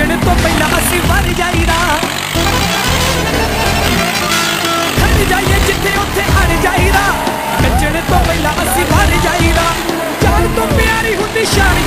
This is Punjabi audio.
ਨੱਚਣ ਤੋਂ ਪਹਿਲਾਂ ਅਸੀਂ ਵਰ ਜਾਈਦਾ। ਹਰ ਜਾਈਏ ਜਿੱਥੇ ਉੱਥੇ ਅੜ ਜਾਈਦਾ। ਨੱਚਣ ਤੋਂ ਪਹਿਲਾਂ ਅਸੀਂ ਵਰ ਜਾਈਦਾ। ਜਾਨ ਤੋਂ ਪਿਆਰੀ ਹੁੰਦੀ ਸ਼ਾਨ